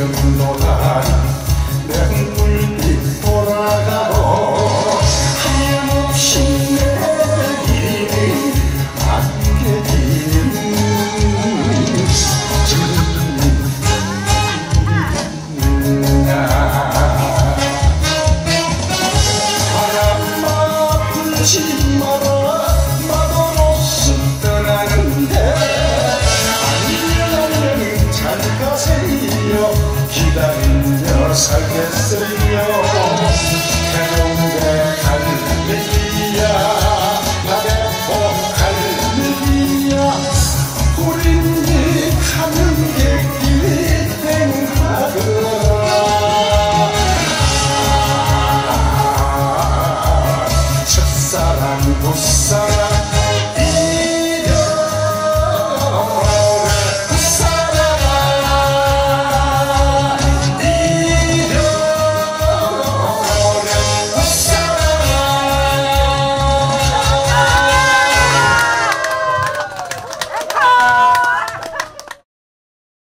them, no I guess.